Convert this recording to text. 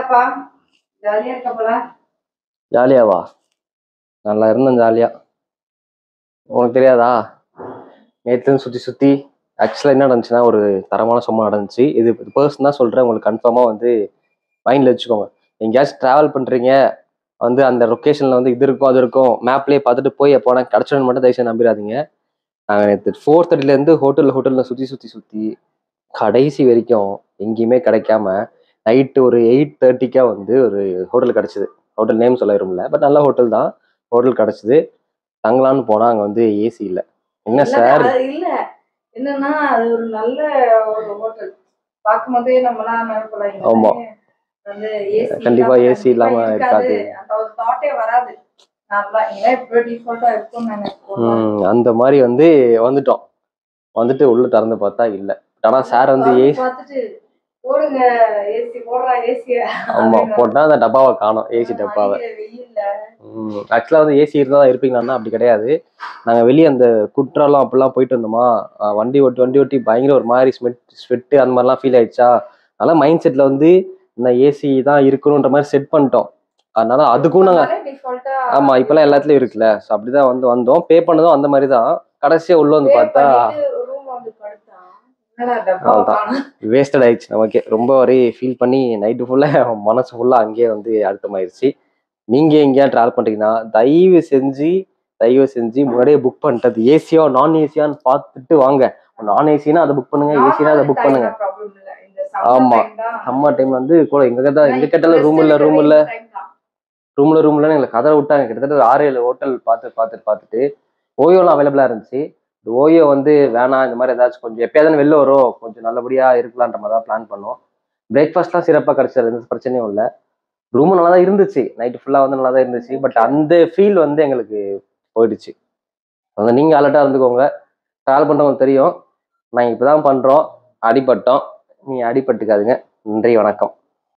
ஏப்பா ஜாலியா ஜாலியாவா? நல்லா இருந்தேன் ஜாலியா. உனக்கு தெரியாதா? நேற்று சுற்றி சுற்றி ஆக்சுவலாக என்ன நடந்துச்சுன்னா ஒரு தரமான சும்மா நடந்துச்சு. இது பர்சனாக சொல்கிறேன் உங்களுக்கு கன்ஃபார்மாக வந்து மைண்டில் வச்சுக்கோங்க. எங்கேயாச்சும் ட்ராவல் பண்ணுறீங்க வந்து அந்த லொக்கேஷனில் வந்து இது இருக்கும் அது இருக்கும் மேப்லேயே பார்த்துட்டு போய் போனால் கிடச்சிடணும் மட்டும் தயவுசெய்து நம்பிடாதீங்க. நாங்கள் நேற்று ஃபோர் தேர்ட்டிலேருந்து ஹோட்டல் ஹோட்டலில் சுற்றி சுற்றி சுற்றி கடைசி வரைக்கும் எங்கேயுமே கிடைக்காம நைட்டு ஒரு எயிட் தேர்ட்டிக்காக வந்து ஒரு ஹோட்டல் கிடச்சிது. ஹோட்டல் நேம் சொல்ல விரும்பல பட் நல்ல ஹோட்டல் தான். ஹோட்டல் கிடச்சிது. தங்கலான்னு போனால் அங்கே வந்து ஏசி இல்லை. என்ன சார் இல்ல. என்னன்னா அது ஒரு நல்ல ஒரு ஹோட்டல் பார்க்கும்போதே நம்மலாம் நினைப்பலாம் இந்த ஆமா. மாதிரி வந்து ஏசி கண்டிப்பா AC இல்லாம இருக்காது. அந்த மாதிரி வந்து வந்துட்டோம். வந்துட்டு உள்ள திறந்து பார்த்தா இல்லை. ஆனால் சார் வந்து ஏசி போடுங்க ஏசி போடுறா ஏசி. ஆமா போட்டால் அந்த டப்பாவை காணோம் ஏசி டப்பாவை. ஆக்சுவலாக வந்து ஏசி இருந்தால் தான் இருப்பீங்களான்னா அப்படி கிடையாது. நாங்கள் வெளியே அந்த குற்றாலம் அப்படிலாம் போயிட்டு வந்தோமா வண்டி ஓட்டி வண்டி ஓட்டி பயங்கர ஒரு மாதிரி ஸ்மெட் ஸ்வெட்டு அந்த மாதிரிலாம் ஃபீல் ஆயிடுச்சா? அதனால மைண்ட் செட்டில் வந்து இந்த ஏசி தான் இருக்கணுன்ற மாதிரி செட் பண்ணிட்டோம். அதனால அதுக்கும் நாங்கள் டிஃபால்ட்டா ஆமா இப்பெல்லாம் எல்லாத்துலயும் இருக்குல்ல. ஸோ அப்படிதான் வந்து வந்தோம். பே பண்ணதும் அந்த மாதிரி தான் கடைசியா உள்ள வந்து பார்த்தா வேஸ்டட் ஆயிடுச்சு. நமக்கு ரொம்ப வரை ஃபீல் பண்ணி நைட்டு ஃபுல்லாக மனசு ஃபுல்லாக அங்கேயே வந்து அழுத்தமாயிருச்சு. நீங்க எங்கேயா ட்ராவல் பண்றீங்கன்னா தயவு செஞ்சு தயவு செஞ்சு முன்னாடியே புக் பண்ணிட்டது ஏசியா நான் ஏசியான்னு பார்த்துட்டு வாங்க. நான் ஏசினா அதை புக் பண்ணுங்க ஏசினா அதை புக் பண்ணுங்க. Time problem இல்ல. இந்த ஆமா. summer time தான். சம்மர் டைம் வந்து கூட எங்க கேட்டா எங்க கேட்டாலும் ரூம் இல்ல ரூம் இல்ல. ரூம்ல ரூம்ல எங்களை கதற விட்டாங்க. கிட்டத்தட்ட ஒரு ஆறு ஏழு ஹோட்டல் பார்த்து பார்த்துட்டு பார்த்துட்டு ஓயோலாம் அவைலபிளா இருந்துச்சு. இந்த ஓயோ வந்து வேணாம் இந்த மாதிரி ஏதாச்சும் கொஞ்சம் எப்பயாவது வெளில வரும் கொஞ்சம் நல்லபடியா இருக்கலான்ற மாதிரி தான் பிளான் பண்ணோம். பிரேக்ஃபாஸ்ட்லாம் சிறப்பாக கிடச்சது எந்த பிரச்சனையும் இல்லை. ரூமும் நல்லா தான் இருந்துச்சு. நைட்டு ஃபுல்லாக வந்து நல்லா தான் இருந்துச்சு. பட் அந்த ஃபீல் வந்து எங்களுக்கு போயிடுச்சு. வந்து நீங்கள் அலர்ட்டாக இருந்துக்கோங்க. ட்ராவல் பண்ணுறவங்க தெரியும். நாங்கள் இப்போ தான் பண்ணுறோம் அடிபட்டோம். நீங்கள் அடிபட்டுக்காதுங்க. நன்றி வணக்கம்.